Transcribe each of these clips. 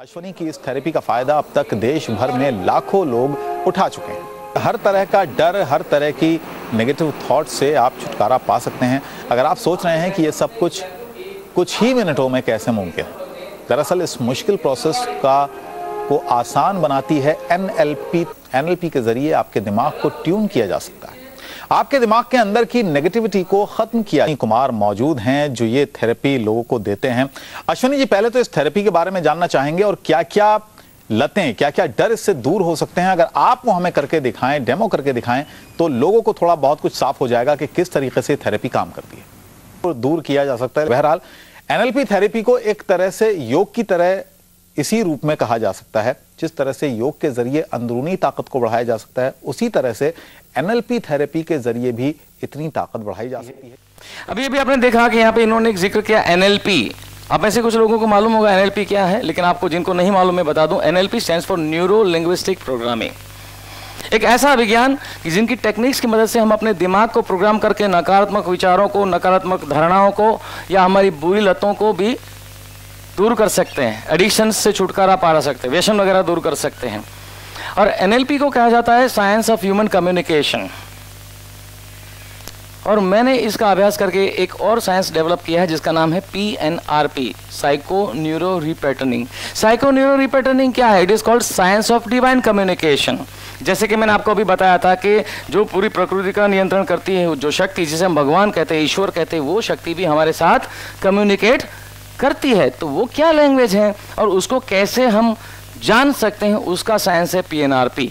अश्वनी की इस थेरेपी का फ़ायदा अब तक देश भर में लाखों लोग उठा चुके हैं। हर तरह का डर, हर तरह की नेगेटिव थॉट से आप छुटकारा पा सकते हैं। अगर आप सोच रहे हैं कि ये सब कुछ कुछ ही मिनटों में कैसे मुमकिन है? दरअसल इस मुश्किल प्रोसेस का, को आसान बनाती है एनएलपी एनएलपी के ज़रिए आपके दिमाग को ट्यून किया जा सकता है। आपके दिमाग के अंदर की नेगेटिविटी को खत्म किया। कुमार मौजूद हैं, जो ये थेरेपी लोगों को देते हैं। अश्विनी जी, पहले तो इस थेरेपी के बारे में जानना चाहेंगे और क्या क्या लतें क्या क्या डर इससे दूर हो सकते हैं? अगर आप वो हमें करके दिखाएँ डेमो करके दिखाएँ तो लोगों को थोड़ा बहुत कुछ साफ़ हो जाएगा कि किस तरीके से थेरेपी काम करती है। दूर किया जा सकता है। बहरहाल एनएलपी थेरेपी को एक तरह से योग की तरह इसी रूप में कहा जा सकता है, जिस तरह से योग के ज़रिए अंदरूनी ताकत को बढ़ाया जा सकता है, उसी तरह से एनएलपी थेरेपी के ज़रिए भी इतनी ताकत बढ़ाई जा सकती है। अभी अभी आपने देखा कि यहाँ पे इन्होंने एक ज़िक्र किया एनएलपी। आप ऐसे कुछ लोगों को मालूम होगा एनएलपी क्या है, लेकिन आपको जिनको नहीं मालूम, मैं बता दूँ, NLP stands for neuro linguistic programming एक ऐसा विज्ञान कि जिनकी टेक्निक्स की मदद से हम अपने दिमाग को प्रोग्राम करके नकारात्मक विचारों को, नकारात्मक धारणाओं को, या हमारी बुरी लतों को भी दूर कर सकते हैं एडिक्शन से छुटकारा पा सकते हैं, व्यसन वगैरह दूर कर सकते हैं। और एनएलपी को कहा जाता है साइंस ऑफ़ ह्यूमन कम्युनिकेशन और मैंने इसका अभ्यास करके एक और साइंस डेवलप किया है, जिसका नाम है P N R P psycho neuro repatterning psycho neuro repatterning क्या है? It is called science of divine communication जैसे कि मैंने आपको अभी बताया था कि जो पूरी प्रकृति का नियंत्रण करती है, जो शक्ति, जिसे हम भगवान कहते हैं, ईश्वर कहते हैं, वो शक्ति भी हमारे साथ कम्युनिकेट करती है तो वो क्या लैंग्वेज है और उसको कैसे हम जान सकते हैं, उसका साइंस है पीएनआरपी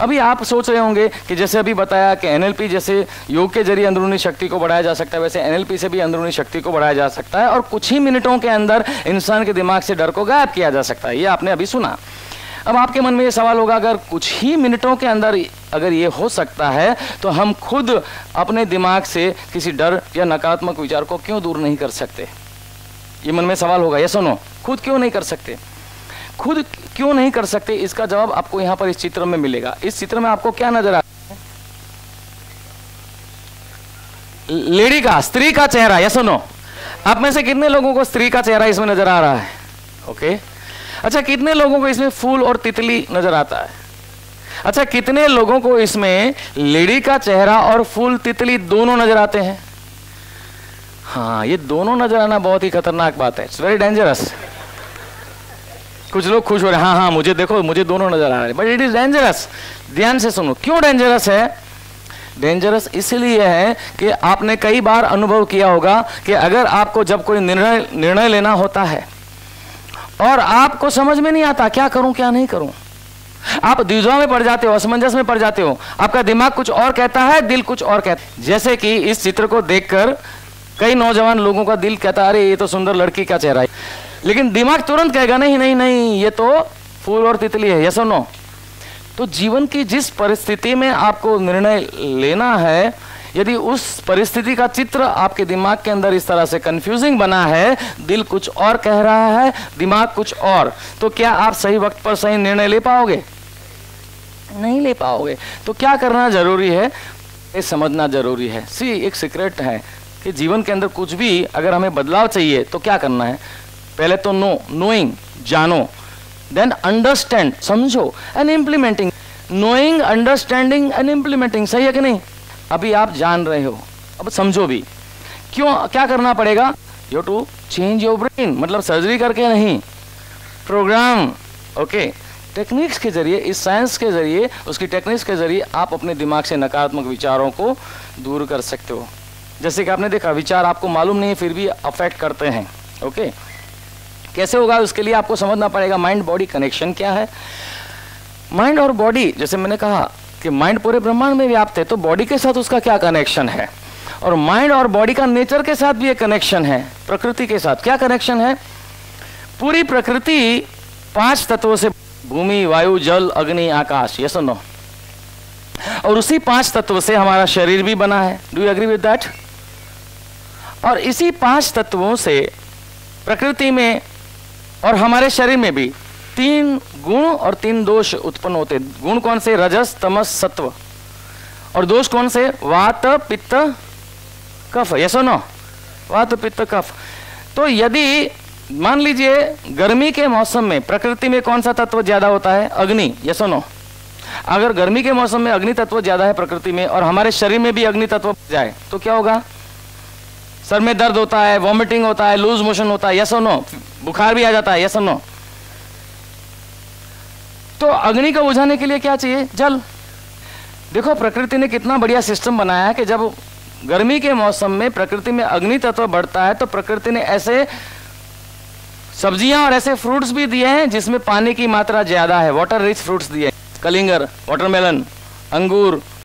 अभी आप सोच रहे होंगे कि जैसे अभी बताया कि एनएलपी जैसे योग के ज़रिए अंदरूनी शक्ति को बढ़ाया जा सकता है, वैसे एनएलपी से भी अंदरूनी शक्ति को बढ़ाया जा सकता है और कुछ ही मिनटों के अंदर इंसान के दिमाग से डर को गायब किया जा सकता है, ये आपने अभी सुना। अब आपके मन में ये सवाल होगा, अगर कुछ ही मिनटों के अंदर अगर ये हो सकता है तो हम खुद अपने दिमाग से किसी डर या नकारात्मक विचार को क्यों दूर नहीं कर सकते? ये मन में सवाल होगा ये सुनो, खुद क्यों नहीं कर सकते? खुद क्यों नहीं कर सकते? इसका जवाब आपको यहाँ पर इस चित्र में मिलेगा। इस चित्र में आपको क्या नज़र आ लेडी का, स्त्री का चेहरा या सुनो। आप में से कितने लोगों को स्त्री का चेहरा इसमें नज़र आ रहा है? ओके अच्छा कितने लोगों को इसमें फूल और तितली नज़र आता है? अच्छा कितने लोगों को इसमें लेडी का चेहरा और फूल तितली दोनों नज़र आते हैं? हाँ ये दोनों नज़र आना बहुत ही खतरनाक बात है। इट्स वेरी डेंजरस कुछ लोग खुश हो रहे हैं हाँ हाँ मुझे देखो, मुझे दोनों नज़र आ रहे हैं। बट इट इज़ डेंजरस ध्यान से सुनो, क्यों डेंजरस है? डेंजरस इसलिए है कि आपने कई बार अनुभव किया होगा कि अगर आपको जब कोई निर्णय निर्णय लेना होता है, और आपको समझ में नहीं आता क्या करूँ, क्या नहीं करूँ। आप द्विधा में पड़ जाते हो, असमंजस में पड़ जाते हो। आपका दिमाग कुछ और कहता है, दिल कुछ और कहता है। जैसे कि इस चित्र को देखकर कई नौजवान लोगों का दिल कहता अरे, ये तो सुंदर लड़की का चेहरा है। लेकिन दिमाग तुरंत कहेगा, नहीं नहीं नहीं, ये तो फूल और तितली है यस और नो तो जीवन की जिस परिस्थिति में आपको निर्णय लेना है, यदि उस परिस्थिति का चित्र आपके दिमाग के अंदर इस तरह से कंफ्यूजिंग बना है, दिल कुछ और कह रहा है, दिमाग कुछ और तो क्या आप सही वक्त पर सही निर्णय ले पाओगे? नहीं ले पाओगे। तो क्या करना ज़रूरी है? ये समझना ज़रूरी है। सी एक सीक्रेट है। कि जीवन के अंदर कुछ भी अगर हमें बदलाव चाहिए तो क्या करना है? पहले तो नो नोइंग जानो। देन अंडरस्टैंड समझो and implementing knowing understanding and implementing सही है कि नहीं? अभी आप जान रहे हो। अब समझो भी। क्यों, क्या करना पड़ेगा? You to change your brain मतलब सर्जरी करके नहीं। प्रोग्राम ओके टेक्निक्स के ज़रिए, इस साइंस के ज़रिए, उसकी टेक्निक्स के ज़रिए आप अपने दिमाग से नकारात्मक विचारों को दूर कर सकते हो। जैसे कि आपने देखा, विचार आपको मालूम नहीं है, फिर भी अफेक्ट करते हैं ओके कैसे होगा, उसके लिए आपको समझना पड़ेगा माइंड बॉडी कनेक्शन क्या है? माइंड और बॉडी जैसे मैंने कहा कि माइंड पूरे ब्रह्मांड में व्याप्त है तो बॉडी के साथ उसका क्या कनेक्शन है? और माइंड और बॉडी का नेचर के साथ भी एक कनेक्शन है, प्रकृति के साथ। क्या कनेक्शन है? पूरी प्रकृति पाँच तत्वों से भूमि, वायु, जल, अग्नि, आकाश, ये सुनो। और उसी पाँच तत्व से हमारा शरीर भी बना है। Do you agree with that और इसी पाँच तत्वों से प्रकृति में और हमारे शरीर में भी तीन गुण और तीन दोष उत्पन्न होते गुण कौन से? रजस, तमस, सत्व। और दोष कौन से? वात, पित्त, कफ। यशो नो वात, पित्त, कफ। तो यदि मान लीजिए गर्मी के मौसम में प्रकृति में कौन सा तत्व ज़्यादा होता है? अग्नि। ये सुनो अगर गर्मी के मौसम में अग्नि तत्व ज़्यादा है प्रकृति में और हमारे शरीर में भी अग्नि तत्व जाए तो क्या होगा? सर में दर्द होता है वॉमिटिंग होता है लूज मोशन होता है यस और नो बुखार भी आ जाता है यस और नो तो अग्नि को बुझाने के लिए क्या चाहिए? जल। देखो, प्रकृति ने कितना बढ़िया सिस्टम बनाया है कि जब गर्मी के मौसम में प्रकृति में अग्नि तत्व बढ़ता है तो प्रकृति ने ऐसे सब्ज़ियाँ और ऐसे फ्रूट्स भी दिए हैं, जिसमें पानी की मात्रा ज़्यादा है। वाटर रिच फ्रूट्स दिए कलिंगर वाटरमेलन अंगूर